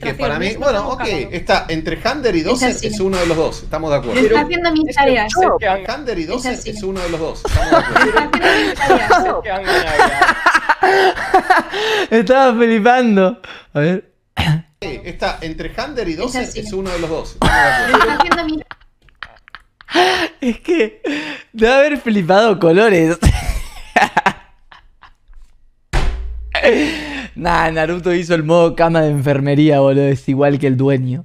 Que para mí, bueno, ok, está entre Hander y Dozer es, uno de los dos, estamos de acuerdo. Está haciendo mis tareas. Hander y Dozer es, uno de los dos, estamos de acuerdo. Estaba flipando. A ver. Está entre Hander y Dozer es, uno de los dos, estamos de acuerdo. Mis Es que debe haber flipado colores. nah, Naruto hizo el modo cama de enfermería, boludo. Es igual que el dueño.